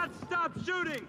not stop shooting!